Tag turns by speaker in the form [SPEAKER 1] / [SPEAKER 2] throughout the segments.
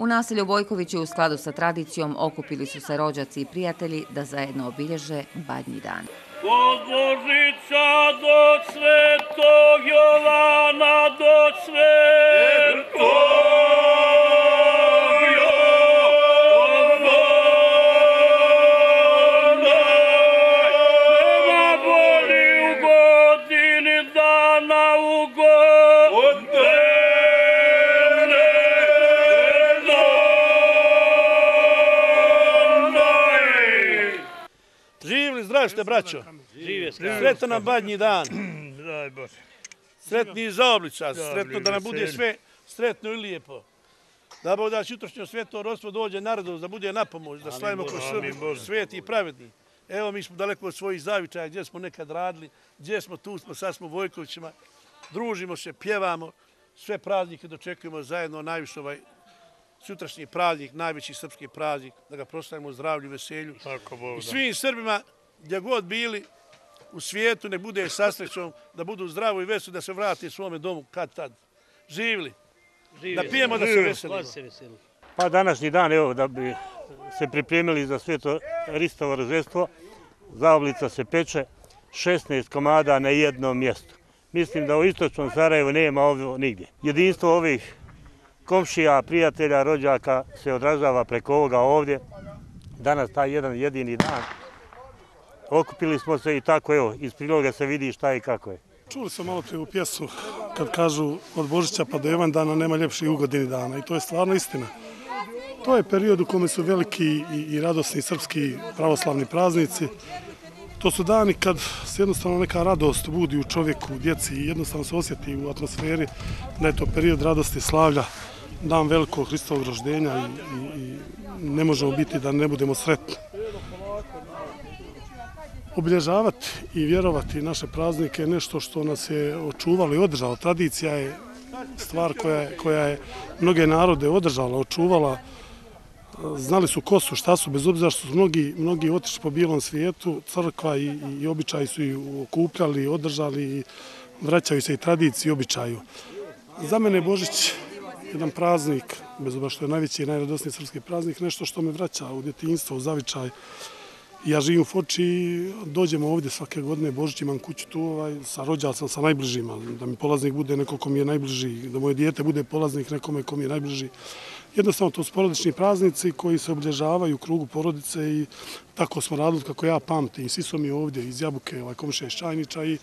[SPEAKER 1] U naselju Bojkovići u skladu sa tradicijom okupili su se rođaci i prijatelji da zajedno obilježe Badnji dan.
[SPEAKER 2] Od
[SPEAKER 3] zdravi ste, braćo. Sretan nam badnji dan. Sretni iz obliča, sretno da nam bude sve sretno i lijepo. Da Bog da jutrošnjo sveto rodstvo dođe narodu, da bude na pomoć, da slavimo kroz Srbi, sveti i pravedni. Evo mi smo daleko od svojih zavičaja, gdje smo nekad radili, gdje smo tu, smo sad smo Vojkovićima, družimo se, pjevamo, sve praznike dočekujemo zajedno, najviše ovaj sutrašnji praznik, najveći srpski praznik, da ga proslavimo u zdravlju veselju. I svim Srbima gdje god bili u svijetu, ne bude sa srećom, da budu zdravo i veseli, da se vrati svome domu kad tad. Živili. Da pijemo da se veselimo.
[SPEAKER 4] Pa današnji dan, evo, da bi se pripremili za sveto Ristovo razvestvo, zaoblica se peče 16 komada na jednom mjestu. Mislim da u istočnom Sarajevu nema ovo nigdje. Jedinstvo ovih komšija, prijatelja, rođaka se odražava preko ovoga ovdje. Danas taj jedan jedini dan okupili smo se i tako, evo, iz priloga se vidi šta i kako je.
[SPEAKER 5] Čuli smo malo prije u pjesu kad kažu od Božića pa do Evan dana nema ljepših ugodini dana i to je stvarno istina. To je period u kome su veliki i radosni srpski pravoslavni praznici. To su dani kad se jednostavno neka radost budi u čovjeku, u djeci i jednostavno se osjeti u atmosferi da je to period radosti slavlja, dan velikog Hristovog roždenja i ne možemo biti da ne budemo sretni obilježavati i vjerovati naše praznike je nešto što nas je očuvalo i održalo. Tradicija je stvar koja, koja je mnoge narode održala, očuvala. Znali su ko su, šta su, bez obzira što su mnogi, mnogi otišli po bilom svijetu, crkva i, i običaji su ih okupljali, održali i vraćaju se i tradiciji i običaju. Za mene je Božić jedan praznik, bez obzira što je najveći i najradosniji srpski praznik, nešto što me vraća u djetinjstvo, u zavičaj, Ja živim u Foči i dođemo ovdje svake godine, Božić imam kuću tu ovaj, sa rođacom, sa najbližima, da mi polaznik bude neko ko mi je najbliži, da moje dijete bude polaznik nekome ko mi je najbliži. Jednostavno to su porodični praznici koji se obilježavaju u krugu porodice i tako smo radili kako ja pamtim. Svi su mi ovdje iz Jabuke, ovaj, komše iz Čajnića i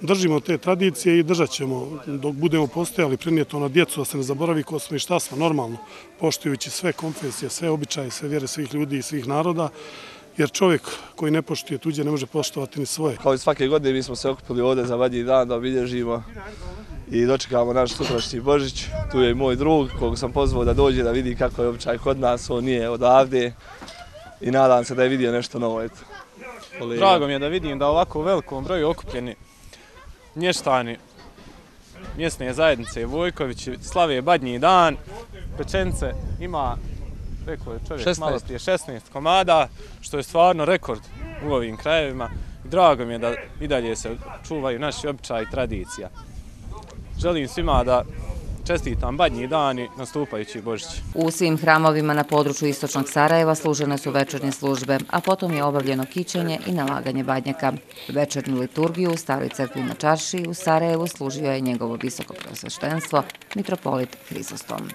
[SPEAKER 5] držimo te tradicije i držat ćemo dok budemo postojali prinijeto ono na djecu da se ne zaboravi ko smo i šta smo normalno, poštujući sve konfesije, sve običaje, sve vjere svih ljudi i svih naroda jer čovjek koji ne poštuje tuđe ne može poštovati ni svoje.
[SPEAKER 6] Kao i svake godine mi smo se okupili ovdje za vadnji dan da obilježimo i dočekamo naš sutrašnji Božić. Tu je i moj drug kog sam pozvao da dođe da vidi kako je običaj kod nas, on nije odavde i nadam se da je vidio nešto novo. Eto.
[SPEAKER 7] Drago mi je da vidim da ovako u velikom broju okupljeni mještani mjesne zajednice Vojkovići slave Badnji dan. Pečence ima rekao je čovjek 16. malo prije 16 komada, što je stvarno rekord u ovim krajevima. Drago mi je da i dalje se čuvaju naši običaji i tradicija. Želim svima da čestitam badnji dani nastupajući Božić.
[SPEAKER 1] U svim hramovima na području Istočnog Sarajeva služene su večernje službe, a potom je obavljeno kićenje i nalaganje badnjaka. Večernju liturgiju u Staroj crkvi na Čarši u Sarajevu služio je njegovo visoko prosveštenstvo, mitropolit Hrisostom.